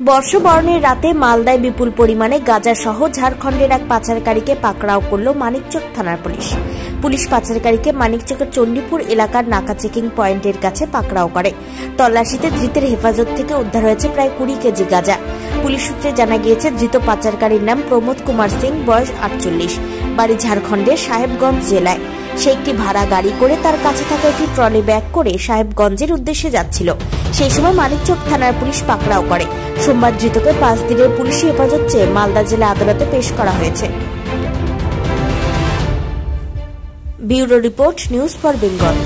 বর্ষবরণের রাতে মালদায় বিপুল পরিমাণে গাঁজা সহ ঝাড়খণ্ডের এক পাচারকারীকে পাকড়াও করল মানিকচক থানার পুলিশ। পুলিশ পাচারকারীকে মানিকচকের চণ্ডীপুর এলাকার নাকা চেকিং পয়েন্টের কাছে পাকড়াও করে। তল্লাশিতে ধৃতের হেফাজত থেকে উদ্ধার হয়েছে প্রায় কুড়ি কেজি গাঁজা। পুলিশ সূত্রে জানা গিয়েছে, ধৃত পাচারকারীর নাম প্রমোদ কুমার সিং, বয়স আটচল্লিশ, বাড়ি ঝাড়খণ্ডের সাহেবগঞ্জ জেলায়। সে একটি ভাড়া গাড়ি করে তার কাছে থাকা একটি ট্রলি ব্যাগ করে সাহেবগঞ্জের উদ্দেশ্যে যাচ্ছিল। সেই সময় মানিকচক থানার পুলিশ পাকড়াও করে। সোমবার ধৃতকে পাঁচ দিনের পুলিশি হেফাজত চেয়ে মালদা জেলা আদালতে পেশ করা হয়েছে। Bureau report, news for Bengal.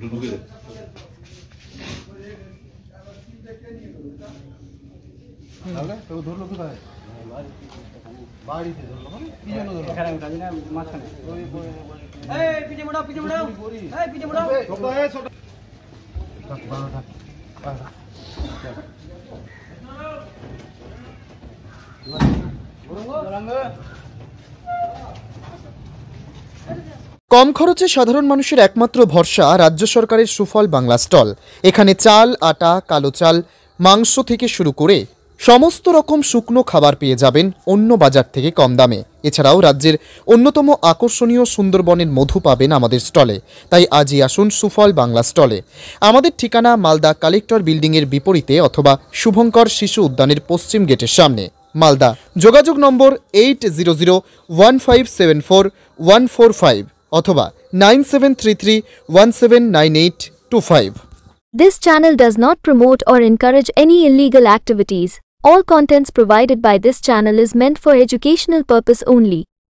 ঢুকে। তাহলে? তো ধরলো কোথায়? বাড়িতে ধরলো কি জন্য ধরলো? এখানে উঠাবি না মাঝখানে। এই পিছে মোড়াও পিছে মোড়াও। এই পিছে মোড়াও। থাক, বারো থাক। থাক, থাক। কম খরচে সাধারণ মানুষের একমাত্র ভরসা রাজ্য সরকারের সুফল বাংলা স্টল। এখানে চাল আটা কালো চাল মাংস থেকে শুরু করে সমস্ত রকম শুকনো খাবার পেয়ে যাবেন অন্য বাজার থেকে কম দামে। এছাড়াও রাজ্যের অন্যতম আকর্ষণীয় সুন্দরবনের মধু পাবেন আমাদের স্টলে। তাই আজই আসুন সুফল বাংলা স্টলে। আমাদের ঠিকানা মালদা কালেক্টর বিল্ডিংয়ের বিপরীতে অথবা শুভঙ্কর শিশু উদ্যানের পশ্চিম গেটের সামনে। মালদা। যোগাযোগ নম্বর eight zero zero one five seven four one four five অথবা nine seven three three one seven nine eight two five. This channel does not promote or encourage any illegal activities. All contents provided by this channel is meant for educational purpose only.